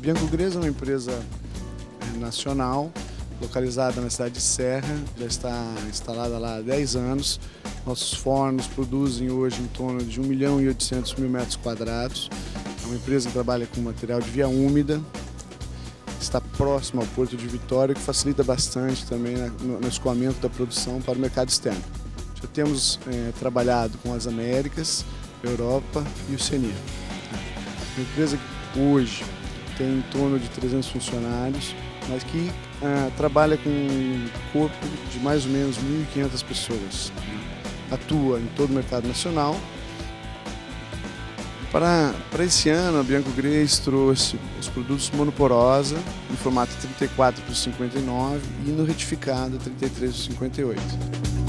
Bianco Gresa é uma empresa é, nacional, localizada na cidade de Serra, já está instalada lá há 10 anos. Nossos fornos produzem hoje em torno de 1 milhão e 800 mil metros quadrados. É uma empresa que trabalha com material de via úmida, está próximo ao Porto de Vitória, que facilita bastante também no escoamento da produção para o mercado externo. Já temos é, trabalhado com as Américas, Europa e o CENIR. Uma empresa que hoje tem em torno de 300 funcionários, mas que ah, trabalha com um corpo de mais ou menos 1.500 pessoas. Né? Atua em todo o mercado nacional. Para, para esse ano, a Bianco Grace trouxe os produtos monoporosa em formato 34 por 59 e no retificado 33 por 58.